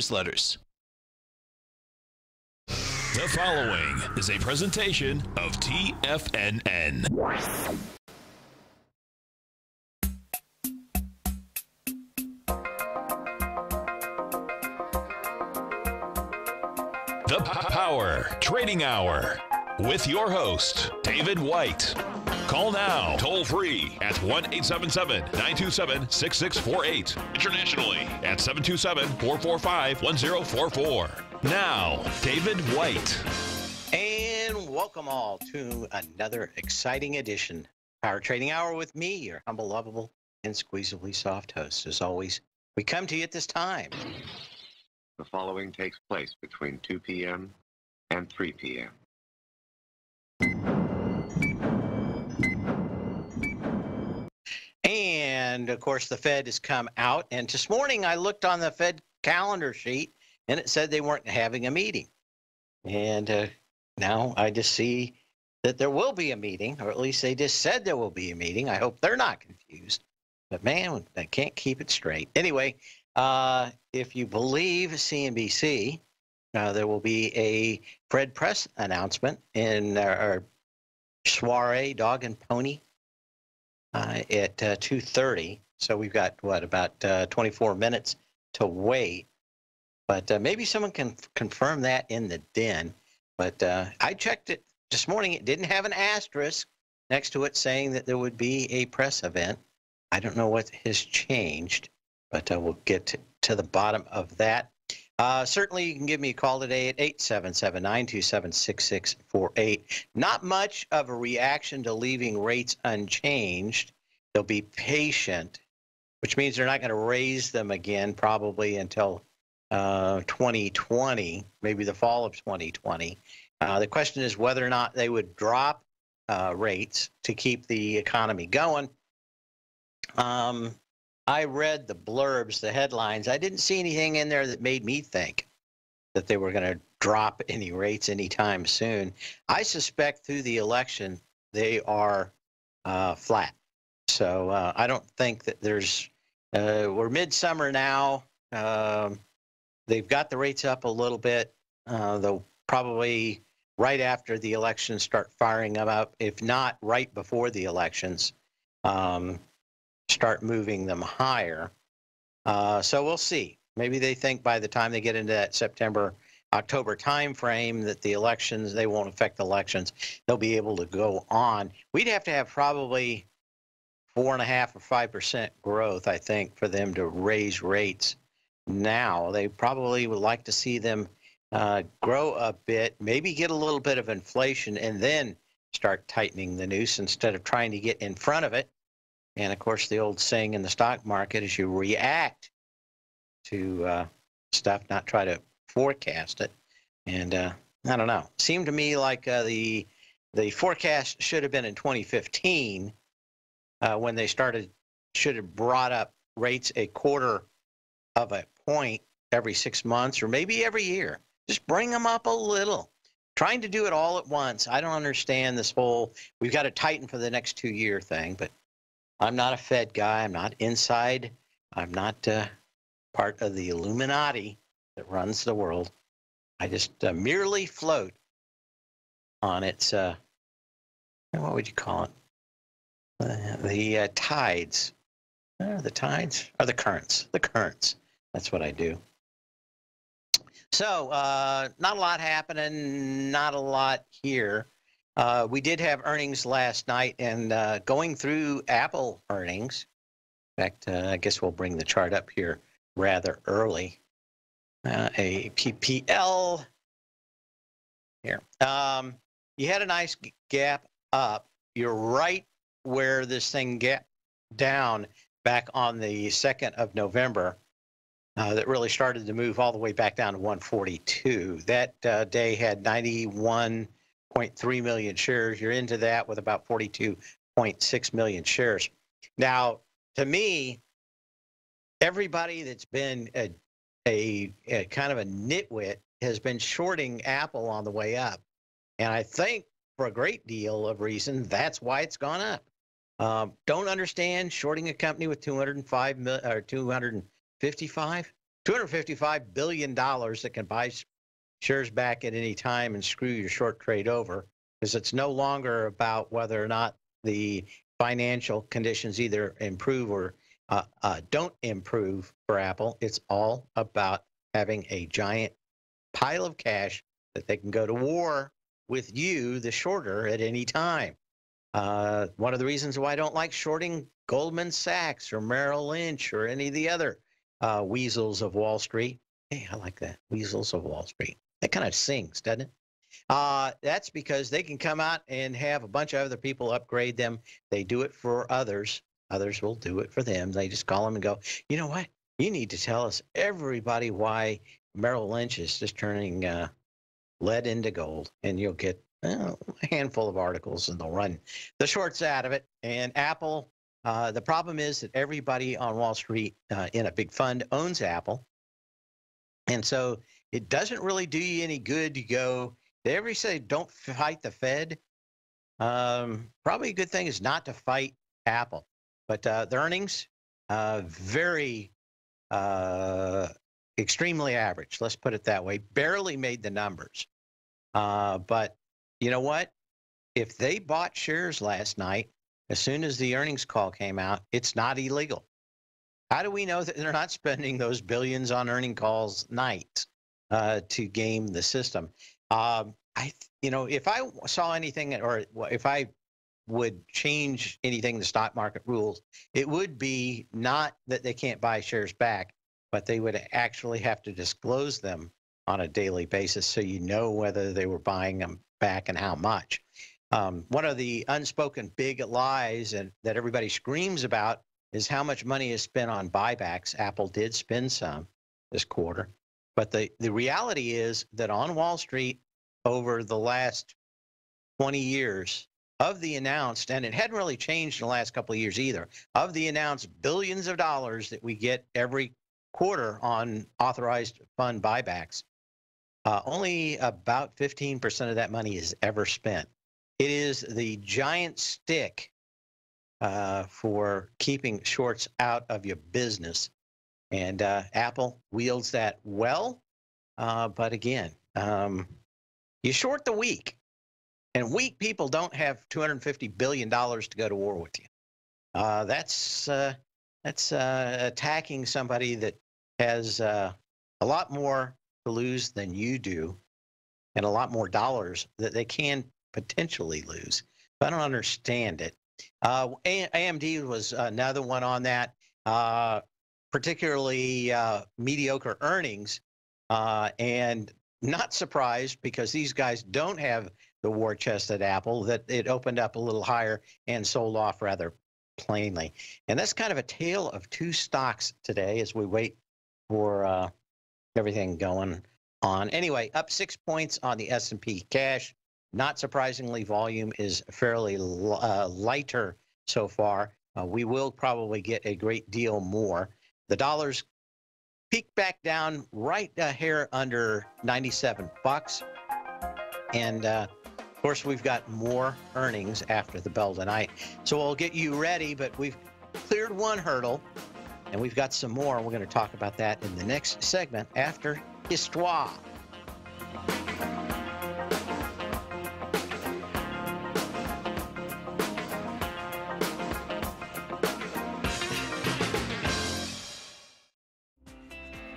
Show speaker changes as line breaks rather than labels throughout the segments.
newsletters.
The following is a presentation of TFNN. The Power Trading Hour with your host, David White. Call now, toll free at 1 877 927 6648. Internationally at 727 445 1044. Now, David White.
And welcome all to another exciting edition Power Trading Hour with me, your humble, lovable, and squeezably soft host. As always, we come to you at this time.
The following takes place between 2 p.m. and 3 p.m.
And of course, the Fed has come out. And this morning, I looked on the Fed calendar sheet and it said they weren't having a meeting. And uh, now I just see that there will be a meeting, or at least they just said there will be a meeting. I hope they're not confused. But man, I can't keep it straight. Anyway, uh, if you believe CNBC, uh, there will be a Fed press announcement in our soiree, dog and pony, at uh, 2.30. So we've got, what, about uh, 24 minutes to wait. But uh, maybe someone can confirm that in the den. But uh, I checked it this morning. It didn't have an asterisk next to it saying that there would be a press event. I don't know what has changed, but uh, we'll get to, to the bottom of that. Uh, certainly, you can give me a call today at 877 927 6648. Not much of a reaction to leaving rates unchanged. They'll be patient, which means they're not going to raise them again probably until uh, 2020, maybe the fall of 2020. Uh, the question is whether or not they would drop uh, rates to keep the economy going. Um, I read the blurbs, the headlines. I didn't see anything in there that made me think that they were going to drop any rates anytime soon. I suspect through the election they are uh, flat. So uh, I don't think that there's. Uh, we're midsummer now. Um, they've got the rates up a little bit. Uh, they'll probably right after the elections start firing them up, if not right before the elections. Um, start moving them higher. Uh, so we'll see. Maybe they think by the time they get into that September, October timeframe that the elections they won't affect the elections. They'll be able to go on. We'd have to have probably four and a half or five percent growth, I think, for them to raise rates. Now they probably would like to see them uh, grow a bit, maybe get a little bit of inflation, and then start tightening the noose instead of trying to get in front of it and of course, the old saying in the stock market is you react to uh, stuff, not try to forecast it. And uh, I don't know. It seemed to me like uh, the the forecast should have been in 2015 uh, when they started. Should have brought up rates a quarter of a point every six months or maybe every year. Just bring them up a little. Trying to do it all at once. I don't understand this whole we've got to tighten for the next two year thing, but I'm not a Fed guy. I'm not inside. I'm not uh, part of the Illuminati that runs the world. I just uh, merely float on its, uh, what would you call it? Uh, the uh, tides. Uh, the tides or the currents. The currents. That's what I do. So, uh, not a lot happening, not a lot here. Uh, we did have earnings last night, and uh, going through Apple earnings. In fact, uh, I guess we'll bring the chart up here rather early. Uh, a PPL here. Um, you had a nice gap up. You're right where this thing get down back on the 2nd of November. Uh, that really started to move all the way back down to 142. That uh, day had 91 0.3 million shares. You're into that with about 42.6 million shares. Now, to me, everybody that's been a, a, a, kind of a nitwit has been shorting Apple on the way up. And I think for a great deal of reason, that's why it's gone up. Um, don't understand shorting a company with 205 mil, or 255. $255 billion that can buy shares back at any time and screw your short trade over because it's no longer about whether or not the financial conditions either improve or uh, uh, don't improve for Apple. It's all about having a giant pile of cash that they can go to war with you, the shorter, at any time. Uh, one of the reasons why I don't like shorting Goldman Sachs or Merrill Lynch or any of the other uh, weasels of Wall Street. Hey, I like that. Weasels of Wall Street. That kind of sings, doesn't it? Uh, that's because they can come out and have a bunch of other people upgrade them. They do it for others. Others will do it for them. They just call them and go, you know what? You need to tell us everybody why Merrill Lynch is just turning uh, lead into gold, and you'll get a handful of articles, and they'll run the shorts out of it. And Apple, uh, the problem is that everybody on Wall Street uh, in a big fund owns Apple, and so it doesn't really do you any good to go. They ever say don't fight the Fed? Um, probably a good thing is not to fight Apple, but uh, the earnings uh, very uh, extremely average. Let's put it that way. Barely made the numbers. Uh, but you know what? If they bought shares last night, as soon as the earnings call came out, it's not illegal. How do we know that they're not spending those billions on earning calls nights uh, to game the system? Um, I, you know, if I saw anything, or if I would change anything in the stock market rules, it would be not that they can't buy shares back, but they would actually have to disclose them on a daily basis so you know whether they were buying them back and how much. Um, one of the unspoken big lies and that everybody screams about is how much money is spent on buybacks. Apple did spend some this quarter, but the, the reality is that on Wall Street over the last 20 years, of the announced, and it hadn't really changed in the last couple of years either, of the announced billions of dollars that we get every quarter on authorized fund buybacks, uh, only about 15% of that money is ever spent. It is the giant stick uh, for keeping shorts out of your business. And uh, Apple wields that well. Uh, but again, um, you short the weak, and weak people don't have $250 billion to go to war with you. Uh, that's uh, that's attacking somebody that has uh, a lot more to lose than you do and a lot more dollars that they can potentially lose. But I don't understand it. Uh, AMD was another one on that, uh, particularly uh, mediocre earnings. Uh, and not surprised because these guys don't have the war chest at Apple, that it opened up a little higher and sold off rather plainly. And that's kind of a tale of two stocks today as we wait for uh, everything going on. Anyway, up six points on the S&P cash. Not surprisingly, volume is fairly uh, lighter so far. Uh, we will probably get a great deal more. The dollar's peaked back down right uh, here under 97 bucks. And uh, of course, we've got more earnings after the bell tonight. So we'll get you ready, but we've cleared one hurdle. And we've got some more. We're going to talk about that in the next segment after Histoire.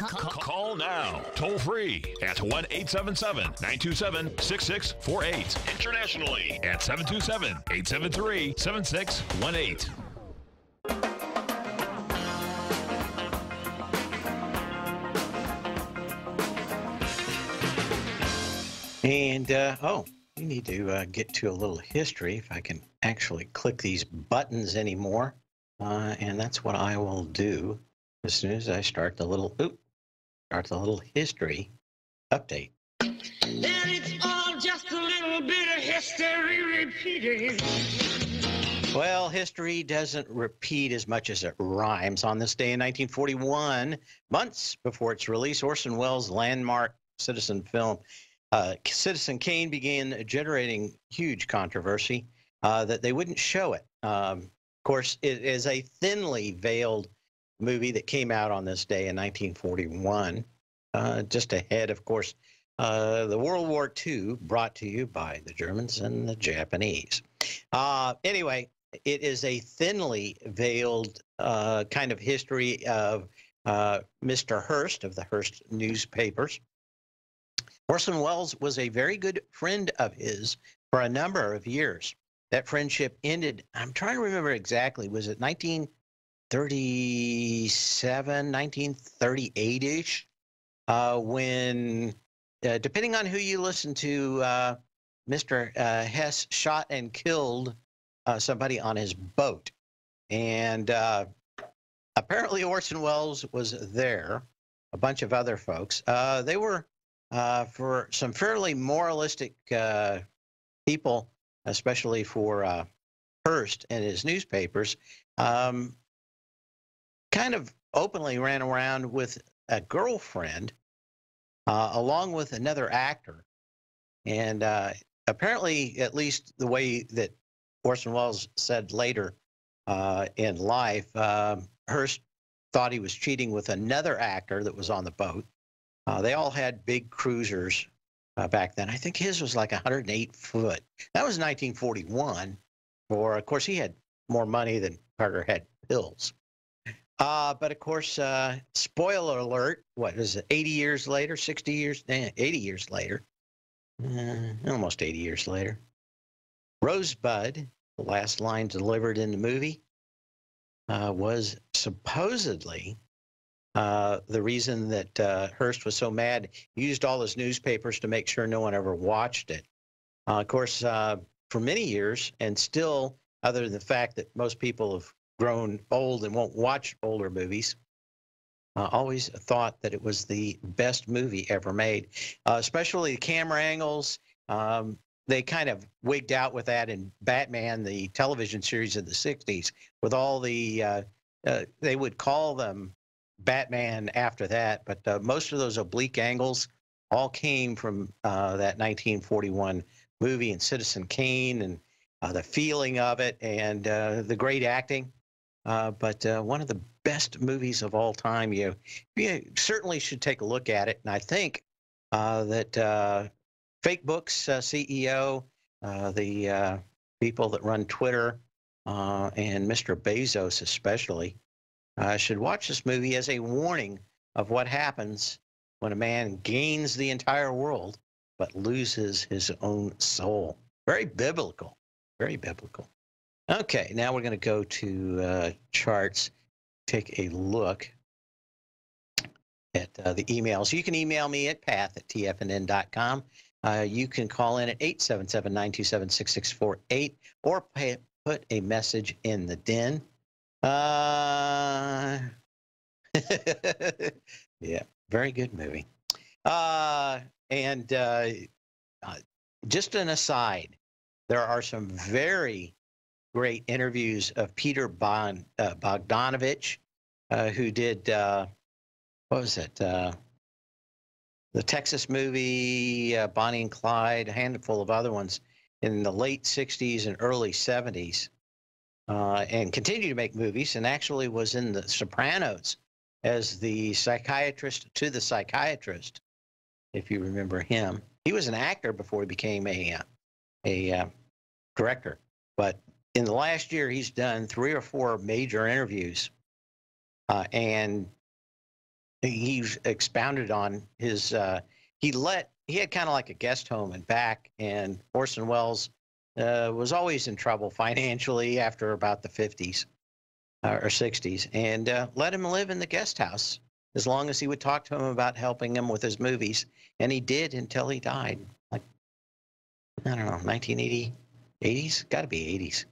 Call, call now, toll free at 1 877 927 6648. Internationally at 727 873 7618.
And uh, oh, we need to uh, get to a little history if I can actually click these buttons anymore. Uh, and that's what I will do as soon as I start the little oop, start the little history update.
And it's all just a little bit of history repeating.
Well, history doesn't repeat as much as it rhymes. On this day in 1941, months before its release, Orson Welles' landmark citizen film uh, Citizen Kane began generating huge controversy uh, that they wouldn't show it. Um, of course, it is a thinly veiled movie that came out on this day in 1941, uh, just ahead, of course, uh, the World War II, brought to you by the Germans and the Japanese. Uh, anyway, it is a thinly veiled uh, kind of history of Mr. Hearst of the Hearst newspapers. Orson Welles was a very good friend of his for a number of years. That friendship ended, I'm trying to remember exactly, was it 1937, 1938 ish? Uh, when, uh, depending on who you listen to, uh, Mr. Uh, Hess shot and killed uh, somebody on his boat. And uh, apparently Orson Welles was there, a bunch of other folks. they were for some fairly moralistic people, especially for Hearst and his newspapers, um, kind of openly ran around with a girlfriend uh, along with another actor. And uh, apparently, at least the way that Orson Welles said later uh, in life, um, Hearst thought he was cheating with another actor that was on the boat. Uh, they all had big cruisers uh, back then. I think his was like 108 foot. That was 1941. Or of course, he had more money than Carter had pills. Uh, but of course, uh, spoiler alert, what is it, 80 years later, 60 years, 80 years later, uh, almost 80 years later, Rosebud, the last line delivered in the movie, uh, was supposedly uh, the reason that uh, Hearst was so mad, he used all his newspapers to make sure no one ever watched it. Of course, for many years, and still, other than the fact that most people have grown old and won't watch older movies, uh, always thought that it was the best movie ever made, uh, especially the camera angles. Um, they kind of wigged out with that in Batman, the television series of the 60s, with all the, uh, uh, they would call them Batman after that, but uh, most of those oblique angles all came from uh, that 1941 movie and Citizen Kane and uh, the feeling of it and the great acting. Uh, but uh, one of the best movies of all time. You, you certainly should take a look at it. And I think uh, that Fake Books CEO, the people that run Twitter, and Mr. Bezos especially, should watch this movie as a warning of what happens when a man gains the entire world but loses his own soul. Very biblical. Very biblical. Okay, now we're going to go to uh, charts, take a look at uh, the emails. You can email me at path at tfnn.com. Uh, you can call in at 877 927 6648 or pay, put a message in the den. Uh, yeah, very good movie. Uh, and uh, uh, just an aside, there are some very great interviews of Peter Bon, uh, Bogdanovich, uh, who did, uh, what was it? Uh, the Texas movie, Bonnie and Clyde, a handful of other ones in the late 60s and early 70s, and continued to make movies, and actually was in The Sopranos as the psychiatrist to the psychiatrist, if you remember him. He was an actor before he became a uh, a uh, director, but in the last year he's done three or four major interviews, uh, and he's expounded on his. Uh, he let he had kind of like a guest home and back, and Orson Welles uh, was always in trouble financially after about the 50s uh, or 60s and uh, let him live in the guest house as long as he would talk to him about helping him with his movies. And he did until he died. Like, I don't know, 1980, 80s? Got to be 80s.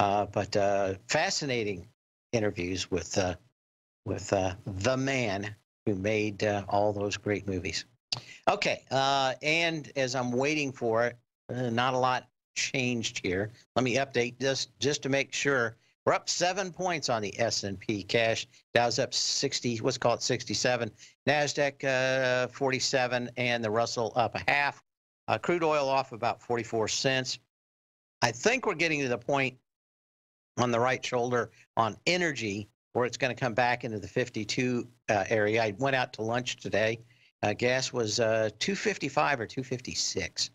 Uh, but uh, fascinating interviews with, uh, with the man who made all those great movies. Okay, and as I'm waiting for it, not a lot changed here. Let me update just just to make sure we're up seven points on the S&P cash. Dow's up 60, what's called 67. NASDAQ uh, 47 and the Russell up a half. Uh, crude oil off about 44 cents. I think we're getting to the point on the right shoulder on energy where it's going to come back into the 52 uh, area. I went out to lunch today. Uh, gas was uh, 255 or 256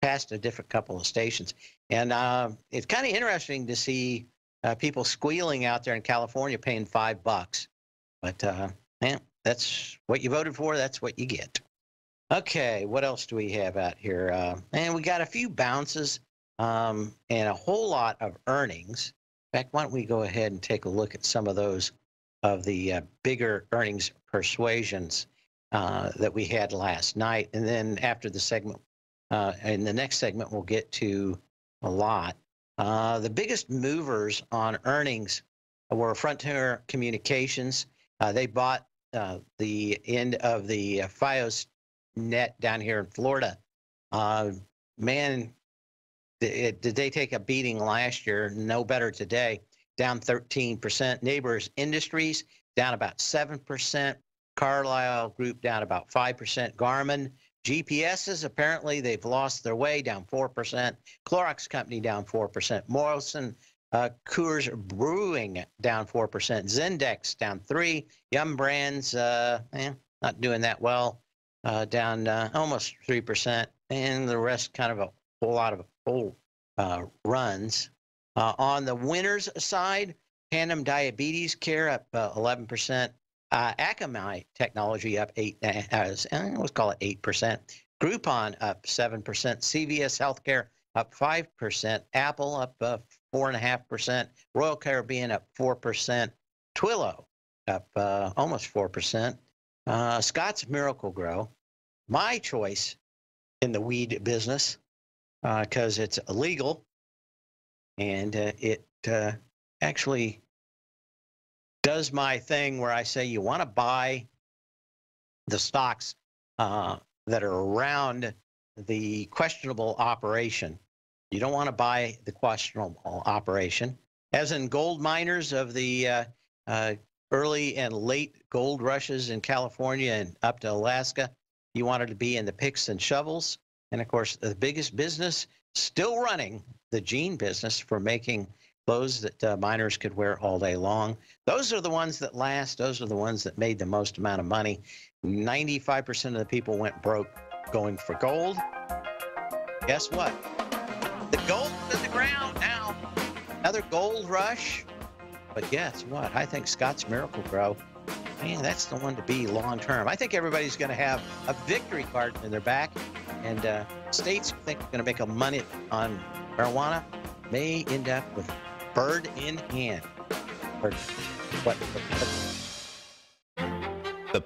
past a different couple of stations. And uh, it's kind of interesting to see uh, people squealing out there in California paying five bucks. But uh, man, that's what you voted for. That's what you get. Okay, what else do we have out here? Uh, and we got a few bounces um, and a whole lot of earnings. In fact, why don't we go ahead and take a look at some of those of the uh, bigger earnings persuasions uh, that we had last night, and then after the segment, uh, in the next segment, we'll get to a lot. Uh, the biggest movers on earnings were Frontier Communications. Uh, they bought uh, the end of the FiOS net down here in Florida. Man, did they take a beating last year? No better today. Down 13%. Nabors Industries down about 7%. Carlyle Group down about 5%. Garmin GPSs, apparently they've lost their way, down 4%. Clorox Company down 4%. Morrison uh, Coors Brewing down 4%. Zendesk down 3 Yum Brands, uh, eh, not doing that well, uh, down uh, almost 3%. And the rest kind of a whole lot of full uh, runs. Uh, on the winners side, Tandem Diabetes Care up 11%. Uh, Akamai technology up eight, uh, let's call it eight percent. Groupon up seven percent. CVS Healthcare up five percent. Apple up uh, four and a half percent. Royal Caribbean up four percent. Twilio up uh, almost four percent. Uh, Scott's Miracle-Gro, my choice in the weed business because uh, it's illegal and it actually does my thing where I say you want to buy the stocks uh, that are around the questionable operation. You don't want to buy the questionable operation, as in gold miners of the uh, uh, early and late gold rushes in California and up to Alaska. You wanted to be in the picks and shovels. And of course, the biggest business still running, the jean business for making clothes that uh, miners could wear all day long. Those are the ones that last. Those are the ones that made the most amount of money. 95% of the people went broke going for gold. Guess what? The gold in the ground now. Another gold rush. But guess what? I think Scott's Miracle-Gro, man, that's the one to be long term. I think everybody's going to have a victory card in their back, and uh, states think they're going to make a money on marijuana may end up with bird in hand. What? what
The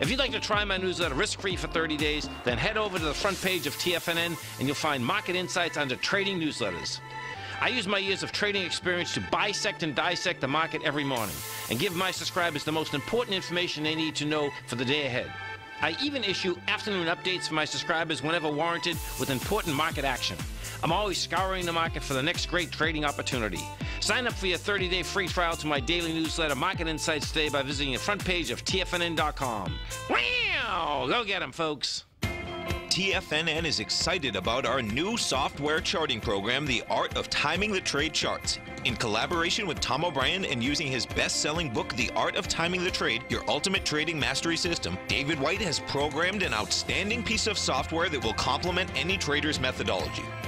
If you'd like to try my newsletter risk-free for 30 days, then head over to the front page of TFNN and you'll find market insights under trading newsletters. I use my years of trading experience to bisect and dissect the market every morning and give my subscribers the most important information they need to know for the day ahead. I even issue afternoon updates for my subscribers whenever warranted with important market action. I'm always scouring the market for the next great trading opportunity. Sign up for your 30-day free trial to my daily newsletter, Market Insights, today by visiting the front page of TFNN.com. Wow! Go get them, folks!
TFNN is excited about our new software charting program, The Art of Timing the Trade Charts. In collaboration with Tom O'Brien and using his best selling book, The Art of Timing the Trade Your Ultimate Trading Mastery System, David White has programmed an outstanding piece of software that will complement any trader's methodology.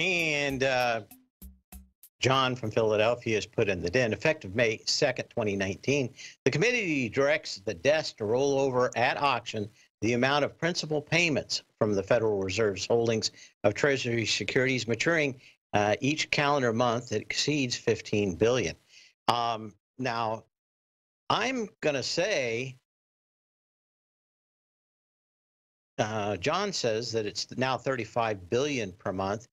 And uh, John from Philadelphia has put in the den. Effective May 2nd, 2019, the committee directs the desk to roll over at auction the amount of principal payments from the Federal Reserve's holdings of Treasury securities maturing uh, each calendar month that exceeds 15 billion. Um, now, I'm going to say, uh, John says that it's now 35 billion per month,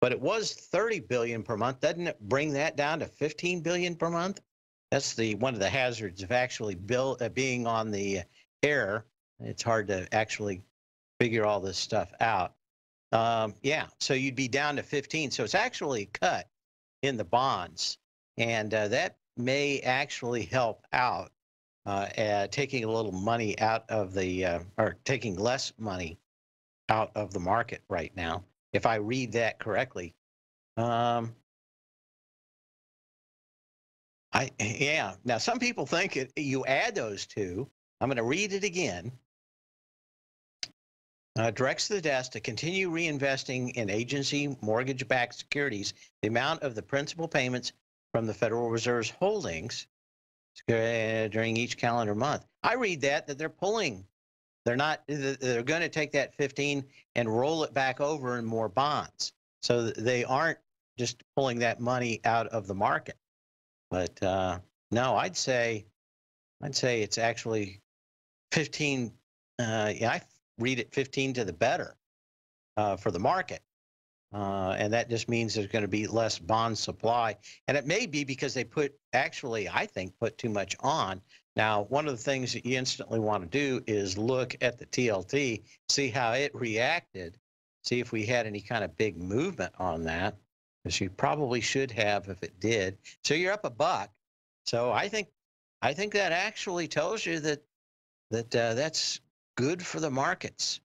but it was 30 billion per month. Doesn't it bring that down to 15 billion per month? That's the one of the hazards of actually bill, uh, being on the air. It's hard to actually figure all this stuff out. Um, yeah, so you'd be down to 15. So it's actually cut in the bonds, and uh, that may actually help out uh, at taking a little money out of the uh, or taking less money out of the market right now. If I read that correctly, um, I yeah. Now some people think it, you add those two. I'm going to read it again. Uh, directs the desk to continue reinvesting in agency mortgage-backed securities the amount of the principal payments from the Federal Reserve's holdings uh, during each calendar month. I read that that they're pulling. They're not. They're going to take that 15 and roll it back over in more bonds. So they aren't just pulling that money out of the market. But uh, no, I'd say, I'd say it's actually 15. Uh, yeah, I read it 15 to the better uh, for the market. Uh, and that just means there's going to be less bond supply. And it may be because they put, actually, I think, put too much on. Now, one of the things that you instantly want to do is look at the TLT, see how it reacted, see if we had any kind of big movement on that, because you probably should have if it did. So you're up a buck. So I think, I think that actually tells you that that uh, that's good for the markets.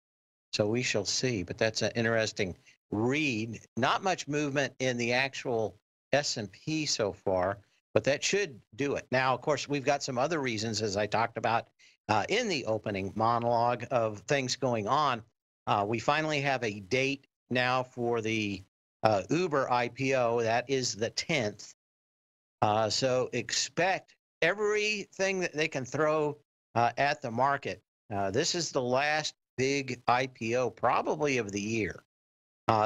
So we shall see. But that's an interesting read. Not much movement in the actual S&P so far, but that should do it. Now, of course, we've got some other reasons, as I talked about uh, in the opening monologue of things going on. Uh, we finally have a date now for the uh, Uber IPO. That is the 10th. Uh, so expect everything that they can throw uh, at the market. Uh, this is the last big IPO, probably of the year.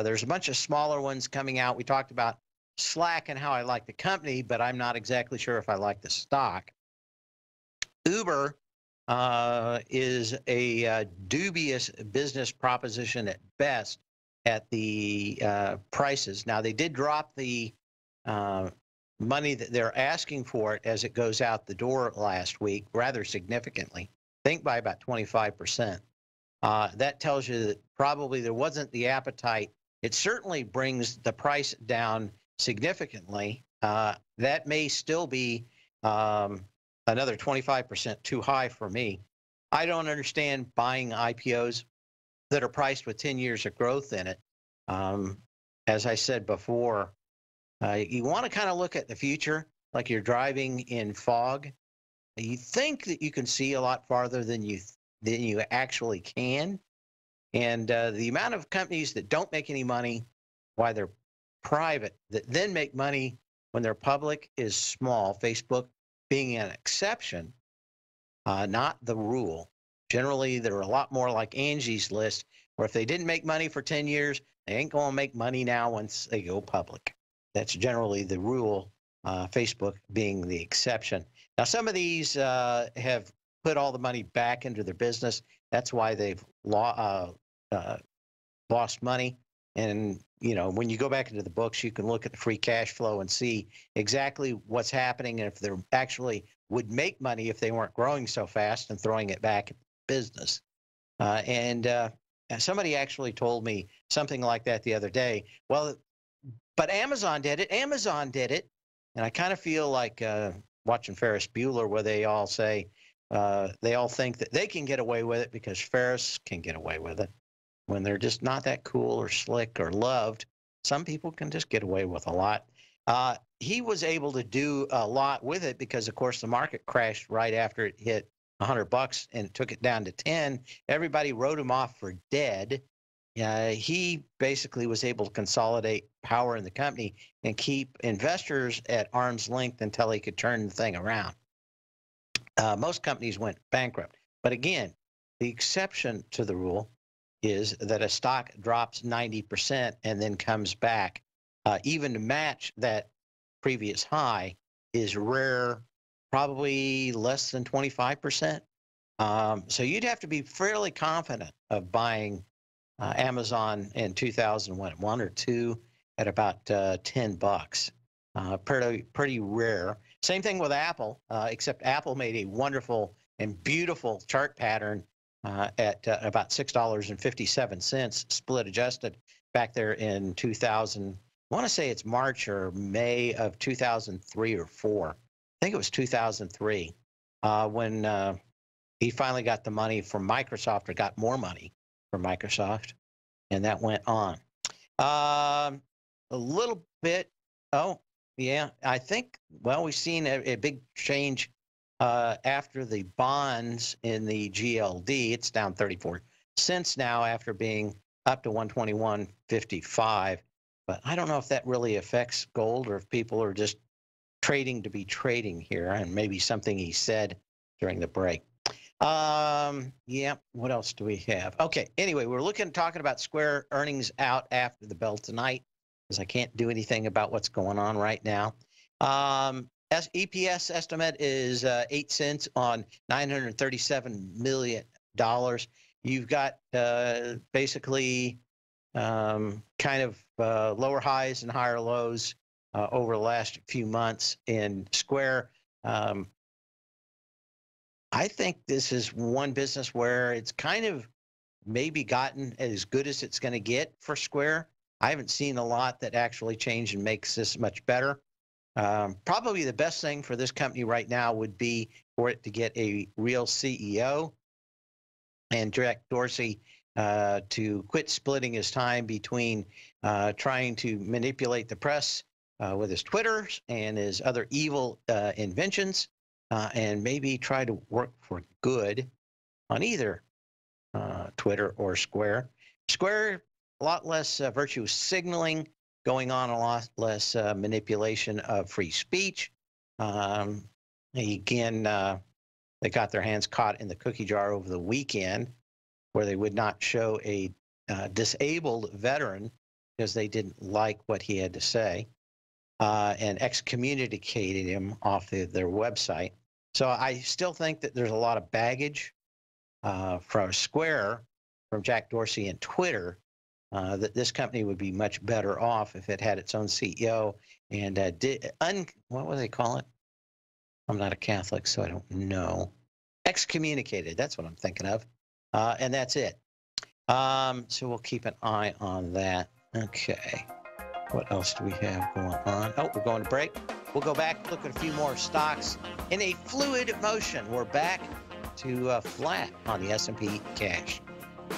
There's a bunch of smaller ones coming out. We talked about Slack and how I like the company, but I'm not exactly sure if I like the stock. Uber uh, is a uh, dubious business proposition at best at the uh, prices. Now, they did drop the uh, money that they're asking for it as it goes out the door last week rather significantly, I think by about 25% uh, that tells you that probably there wasn't the appetite. It certainly brings the price down significantly. Uh, that may still be um, another 25% too high for me. I don't understand buying IPOs that are priced with 10 years of growth in it. Um, as I said before, uh, you want to kind of look at the future like you're driving in fog. You think that you can see a lot farther than you than you actually can. And uh, the amount of companies that don't make any money why they're private that then make money when they're public is small. Facebook being an exception, uh, not the rule. Generally, they're a lot more like Angie's List, where if they didn't make money for 10 years, they ain't going to make money now once they go public. That's generally the rule, uh, Facebook being the exception. Now, some of these uh, have put all the money back into their business. That's why they've lo- uh, uh, lost money. And you know, when you go back into the books, you can look at the free cash flow and see exactly what's happening and if they actually would make money if they weren't growing so fast and throwing it back at business. Uh, and uh, somebody actually told me something like that the other day. Well, but Amazon did it. Amazon did it. And I kind of feel like uh, watching Ferris Bueller, where they all say, uh, they all think that they can get away with it because Ferris can get away with it. When they're just not that cool or slick or loved, some people can just get away with a lot. Uh, he was able to do a lot with it because, of course, the market crashed right after it hit 100 bucks and took it down to 10. Everybody wrote him off for dead. Uh, he basically was able to consolidate power in the company and keep investors at arm's length until he could turn the thing around. Uh, most companies went bankrupt. But again, the exception to the rule is that a stock drops 90% and then comes back. Uh, even to match that previous high is rare, probably less than 25%. Um, so you'd have to be fairly confident of buying uh, Amazon in 2001 or two at about uh, 10 bucks. Uh, pretty, pretty rare. Same thing with Apple, uh, except Apple made a wonderful and beautiful chart pattern uh, at uh, about $6.57 split adjusted back there in 2000. I want to say it's March or May of 2003 or four. I think it was 2003 uh, when uh, he finally got the money from Microsoft or got more money from Microsoft, and that went on. Um, a little bit. Oh, yeah. I think. Well, we've seen a, a big change uh, after the bonds in the GLD. It's down 34 cents now after being up to 121.55. But I don't know if that really affects gold or if people are just trading to be trading here, and maybe something he said during the break. Um, yeah, what else do we have? Okay, anyway, we're looking talking about Square earnings out after the bell tonight because I can't do anything about what's going on right now. Um, as EPS estimate is uh, eight cents on 937 million dollars. You've got uh, basically um, kind of uh, lower highs and higher lows uh, over the last few months in Square. Um, I think this is one business where it's kind of maybe gotten as good as it's going to get for Square. I haven't seen a lot that actually changed and makes this much better. Um, probably the best thing for this company right now would be for it to get a real CEO and Jack Dorsey uh, to quit splitting his time between uh, trying to manipulate the press uh, with his Twitters and his other evil uh, inventions uh, and maybe try to work for good on either uh, Twitter or Square. Square, a lot less virtuous signaling going on, a lot less uh, manipulation of free speech. Um, again, uh, they got their hands caught in the cookie jar over the weekend where they would not show a uh, disabled veteran because they didn't like what he had to say uh, and excommunicated him off the, their website. So I still think that there's a lot of baggage uh, from Square, from Jack Dorsey and Twitter, uh, that this company would be much better off if it had its own CEO and uh, did un, what would they call it? I'm not a Catholic, so I don't know. Excommunicated. That's what I'm thinking of, uh, and that's it. Um, so we'll keep an eye on that. Okay. What else do we have going on? Oh, we're going to break. We'll go back, look at a few more stocks in a fluid motion. We're back to uh, flat on the S&P cash.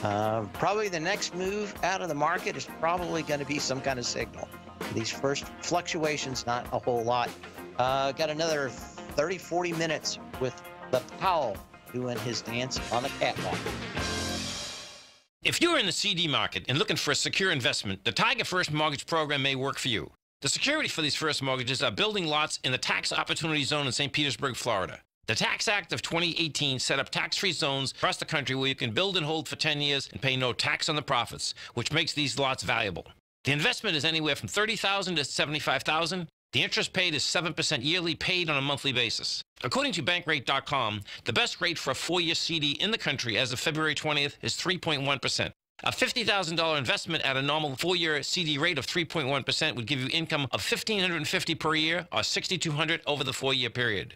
Uh, probably the next move out of the market is probably going to be some kind of signal. These first fluctuations, not a whole lot. Uh, got another 30, 40 minutes with the Powell doing his dance on the catwalk.
If you're in the CD market and looking for a secure investment, the Tiger First Mortgage Program may work for you. The security for these first mortgages are building lots in the tax opportunity zone in St. Petersburg, Florida. The Tax Act of 2018 set up tax free zones across the country where you can build and hold for 10 years and pay no tax on the profits, which makes these lots valuable. The investment is anywhere from 30,000 to 75,000. the interest paid is 7% yearly paid on a monthly basis. According to bankrate.com, the best rate for a four year CD in the country as of February 20th is 3.1%. A $50,000 investment at a normal four-year CD rate of 3.1% would give you income of 1,550 per year or 6,200 over the four-year period.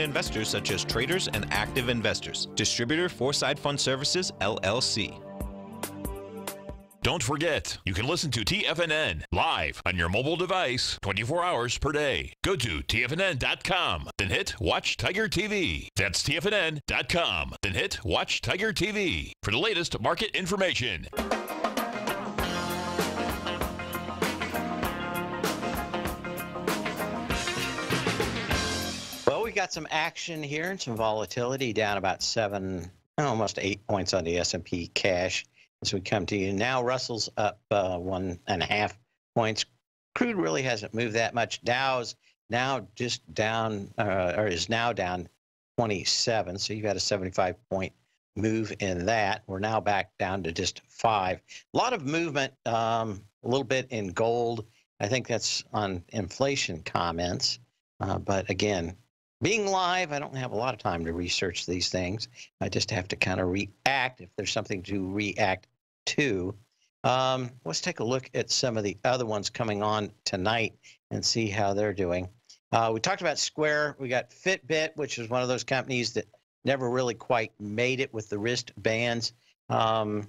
investors such as traders and active investors. Distributor Foreside Fund Services, LLC.
Don't forget, you can listen to TFNN live on your mobile device 24 hours per day. Go to TFNN.com, then hit Watch Tiger TV. That's TFNN.com, then hit Watch Tiger TV for the latest market information.
Got some action here and some volatility down about seven, almost eight points on the S&P cash as we come to you now. Russell's up uh, one and a half points. Crude really hasn't moved that much. Dow's now just down, uh, or is now down 27. So you've got a 75 point move in that. We're now back down to just five. A lot of movement, um, a little bit in gold. I think that's on inflation comments. Uh, but again, being live, I don't have a lot of time to research these things. I just have to kind of react if there's something to react to. Um, let's take a look at some of the other ones coming on tonight and see how they're doing. Uh, we talked about Square. We got Fitbit, which is one of those companies that never really quite made it with the wristbands. Um,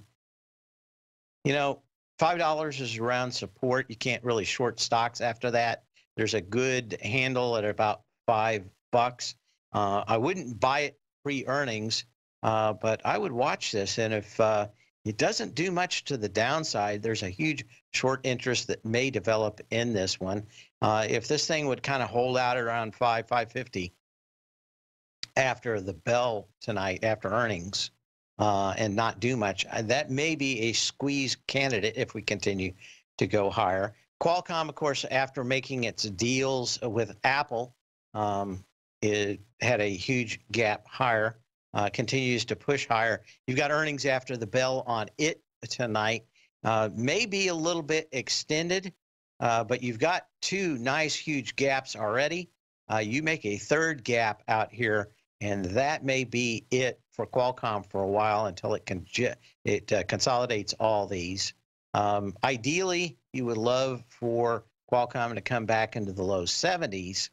you know, five dollars is around support. You can't really short stocks after that. There's a good handle at about five bucks. Uh, I wouldn't buy it pre-earnings, uh, but I would watch this. And if uh, it doesn't do much to the downside, there's a huge short interest that may develop in this one. Uh, if this thing would kind of hold out around five, five fifty after the bell tonight, after earnings, uh, and not do much, uh, that may be a squeeze candidate if we continue to go higher. Qualcomm, of course, after making its deals with Apple, um, it had a huge gap higher, uh, continues to push higher. You've got earnings after the bell on it tonight. Uh, maybe a little bit extended, uh, but you've got two nice, huge gaps already. Uh, you make a third gap out here, and that may be it for Qualcomm for a while until it can it uh, consolidates all these. Um, ideally, you would love for Qualcomm to come back into the low 70s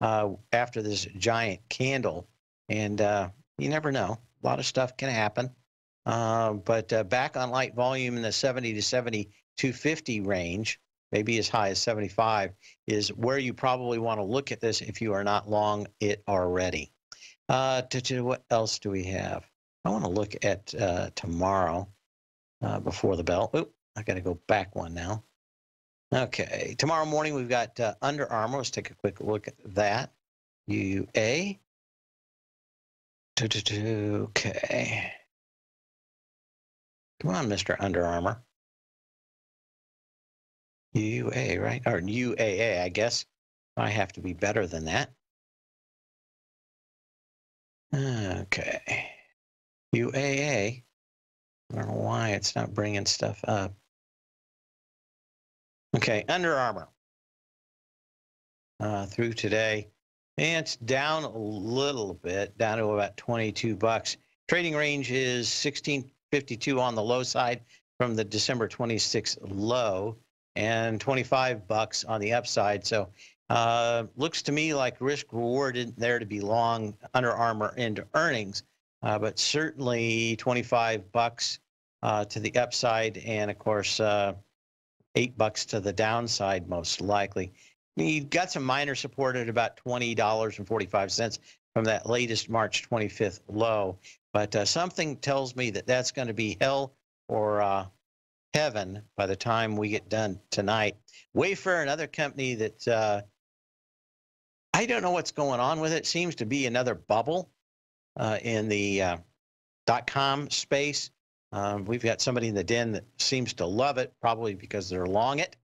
uh, after this giant candle. And uh, you never know. A lot of stuff can happen. Uh, but uh, back on light volume in the 70 to 70, 250 range, maybe as high as 75, is where you probably want to look at this if you are not long it already. Uh, to, to what else do we have? I want to look at uh, tomorrow uh, before the bell. Oop, I got to go back one now. Okay, tomorrow morning we've got uh, Under Armour. Let's take a quick look at that. UA. Okay. Come on, Mr. Under Armour. UA, right? Or UAA, I guess. I have to be better than that. Okay. UAA. I don't know why it's not bringing stuff up. Okay, Under Armour. Uh, through today, and it's down a little bit, down to about 22 bucks. Trading range is 1652 on the low side from the December 26th low, and 25 bucks on the upside. So, uh, looks to me like risk reward isn't there to be long Under Armour into earnings, uh, but certainly 25 bucks uh, to the upside, and of course uh, eight bucks to the downside, most likely. You got some minor support at about $20.45 from that latest March 25th low, but uh, something tells me that that's going to be hell or uh, heaven by the time we get done tonight. Wayfair, another company that uh, I don't know what's going on with it. Seems to be another bubble uh, in the uh, dot com space. Um, we've got somebody in the den that seems to love it, probably because they're long it.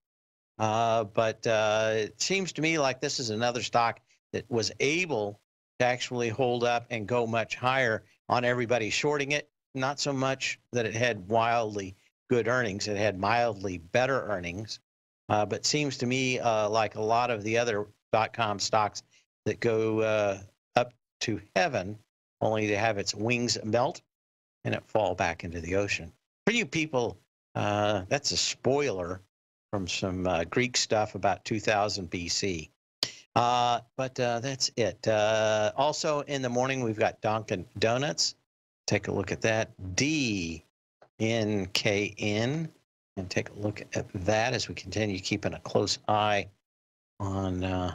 Uh, but uh, it seems to me like this is another stock that was able to actually hold up and go much higher on everybody shorting it. Not so much that it had wildly good earnings, it had mildly better earnings. Uh, but seems to me uh, like a lot of the other dot com stocks that go uh, up to heaven only to have its wings melt and it fall back into the ocean. For you people, uh, that's a spoiler from some uh, Greek stuff about 2000 BC. Uh, but uh, that's it. Uh, also in the morning, we've got Dunkin' Donuts. Take a look at that. D N K N. And take a look at that as we continue keeping a close eye on uh,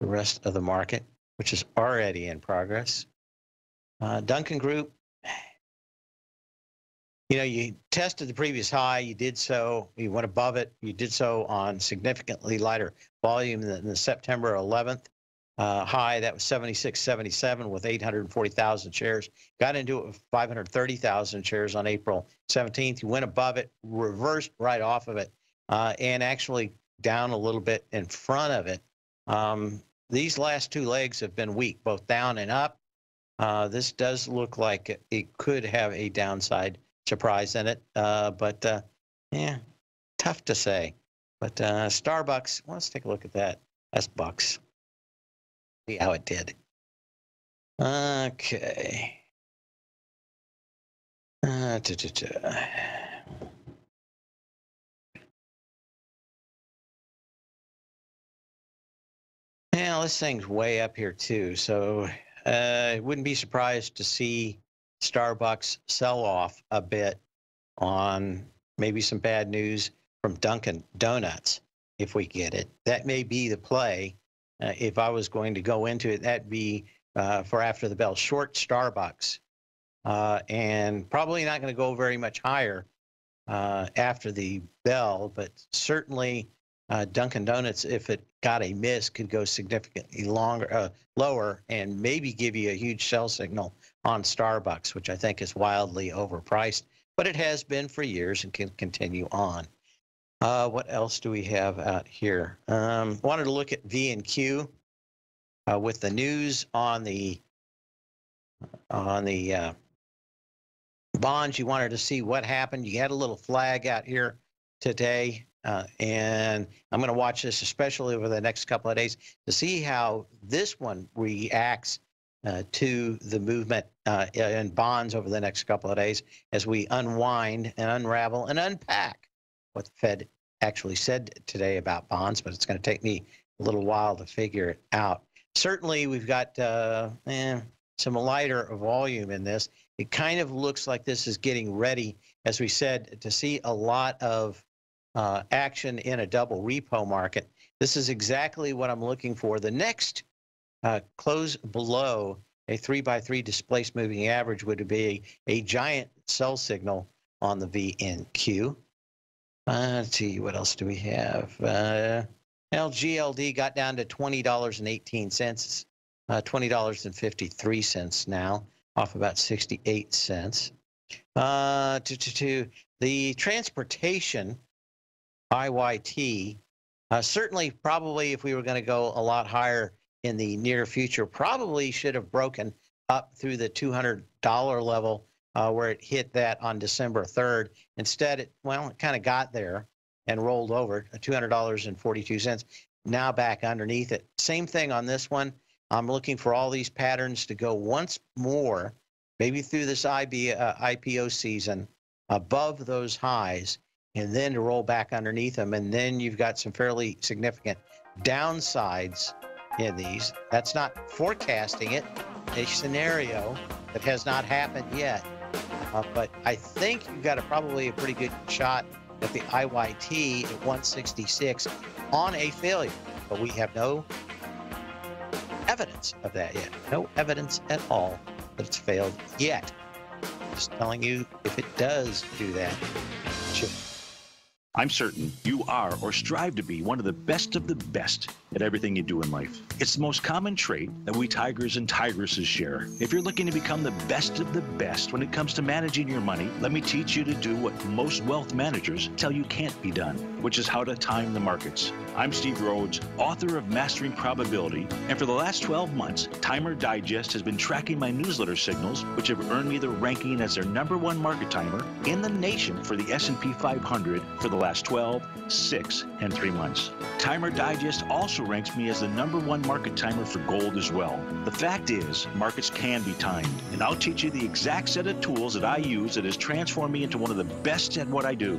the rest of the market, which is already in progress. Dunkin' Group, you know, you tested the previous high, you did so, you went above it, you did so on significantly lighter volume than the September 11th uh, high. That was 76.77 with 840,000 shares. Got into it with 530,000 shares on April 17th. You went above it, reversed right off of it, uh, and actually down a little bit in front of it. Um, these last two legs have been weak, both down and up. Uh, this does look like it could have a downside surprise in it. Uh, but uh, yeah, tough to say. But uh, Starbucks, let's take a look at that. That's bucks. See how it did. Okay. Uh. Yeah, this thing's way up here too. So uh, I wouldn't be surprised to see Starbucks sell off a bit on maybe some bad news from Dunkin' Donuts if we get it. That may be the play. Uh, if I was going to go into it, that'd be uh, for after the bell, short Starbucks, uh, and probably not going to go very much higher uh, after the bell, but certainly uh, Dunkin' Donuts, if it got a miss, could go significantly longer, uh, lower, and maybe give you a huge sell signal on Starbucks, which I think is wildly overpriced, but it has been for years and can continue on. Uh, what else do we have out here? Um, wanted to look at VNQ uh, with the news on the on the uh, bonds. You wanted to see what happened. You had a little flag out here today, uh, and I'm going to watch this especially over the next couple of days to see how this one reacts uh, to the movement uh, in bonds over the next couple of days as we unwind and unravel and unpack what the Fed actually said today about bonds, but it's going to take me a little while to figure it out. Certainly, we've got uh, eh, some lighter volume in this. It kind of looks like this is getting ready, as we said, to see a lot of uh, action in a double repo market. This is exactly what I'm looking for. The next uh, close below a three by three displaced moving average would be a, giant sell signal on the VNQ. Uh, let's see, what else do we have? Uh, LGLD got down to $20.18, uh, $20.53 now, off about 68 cents. Uh, to, to, to the transportation, IYT, uh, certainly, probably if we were going to go a lot higher in the near future, probably should have broken up through the $200 level uh, where it hit that on December 3rd. Instead, it, well, it kind of got there and rolled over $200.42. Now back underneath it. Same thing on this one. I'm looking for all these patterns to go once more, maybe through this IB, uh, IPO season, above those highs, and then to roll back underneath them. And then you've got some fairly significant downsides in these. That's not forecasting it, a scenario that has not happened yet. Uh, but I think you've got a, probably a pretty good shot at the IYT at 166 on a failure. But we have no evidence of that yet. No evidence at all that it's failed yet. Just telling you if it does do that,
I'm certain you are or strive to be one of the best of the best at everything you do in life. It's the most common trait that we tigers and tigresses share. If you're looking to become the best of the best when it comes to managing your money, let me teach you to do what most wealth managers tell you can't be done, which is how to time the markets. I'm Steve Rhodes, author of Mastering Probability, and for the last 12 months, Timer Digest has been tracking my newsletter signals, which have earned me the ranking as their number one market timer in the nation for the S&P 500 for the last 12, 6, and 3 months. Timer Digest also ranks me as the number one market timer for gold as well. The fact is, markets can be timed, and I'll teach you the exact set of tools that I use that has transformed me into one of the best at what I do.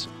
Peace.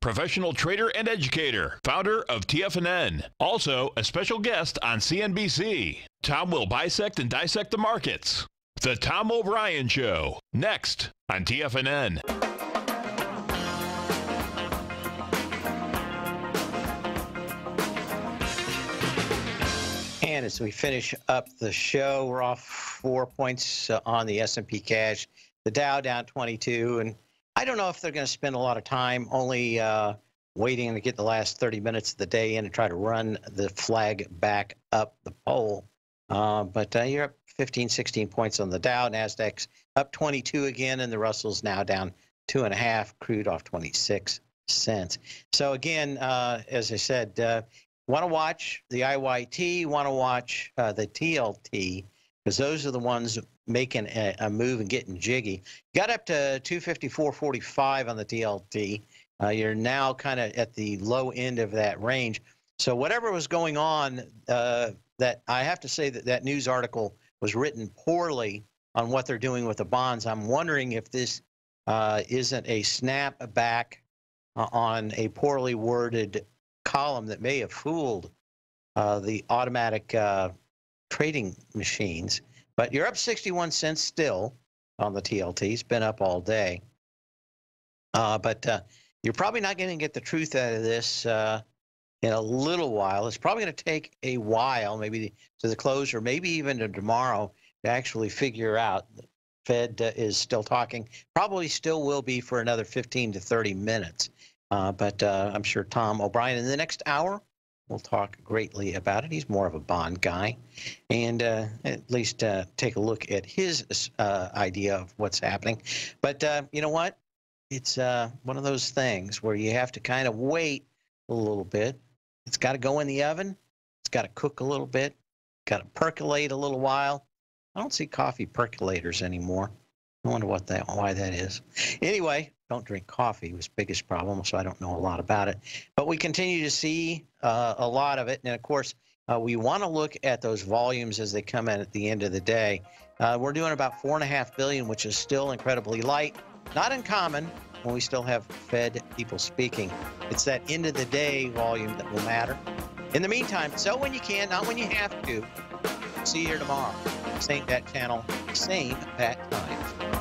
professional trader and educator, founder of TFNN. Also, a special guest on CNBC. Tom will bisect and dissect the markets. The Tom O'Brien Show, next on TFNN.
And as we finish up the show, we're off four points on the S&P cash. The Dow down 22, and I don't know if they're going to spend a lot of time only uh, waiting to get the last 30 minutes of the day in and try to run the flag back up the pole. Uh, but uh, you're up 15, 16 points on the Dow. Nasdaq's up 22 again, and the Russell's now down two and a half. Crude off 26 cents. So again, uh, as I said, uh, want to watch the IYT, want to watch uh, the TLT, because those are the ones making a, a, move and getting jiggy. Got up to 254.45 on the TLT. Uh, you're now kind of at the low end of that range. So whatever was going on, uh, that I have to say that that news article was written poorly on what they're doing with the bonds. I'm wondering if this uh, isn't a snap back uh, on a poorly worded column that may have fooled uh, the automatic uh, trading machines. But you're up 61 cents still on the TLT. It's been up all day. Uh, but uh, you're probably not going to get the truth out of this uh, in a little while. It's probably going to take a while, maybe to the close or maybe even to tomorrow, to actually figure out. The Fed uh, is still talking, probably still will be for another 15 to 30 minutes. Uh, but uh, I'm sure Tom O'Brien in the next hour will talk greatly about it. He's more of a bond guy, and uh, at least uh, take a look at his uh, idea of what's happening. But uh, you know what? it's uh, one of those things where you have to kind of wait a little bit. It's got to go in the oven. It's got to cook a little bit. Got to percolate a little while. I don't see coffee percolators anymore. I wonder what that why that is. Anyway, don't drink coffee was biggest problem, so I don't know a lot about it. But we continue to see uh, a lot of it, and of course, uh, we want to look at those volumes as they come in at the end of the day. Uh, we're doing about four and a half billion, which is still incredibly light. Not uncommon when we still have Fed people speaking. It's that end of the day volume that will matter. In the meantime, sell when you can, not when you have to. See you here tomorrow. Same bat channel, same bat time.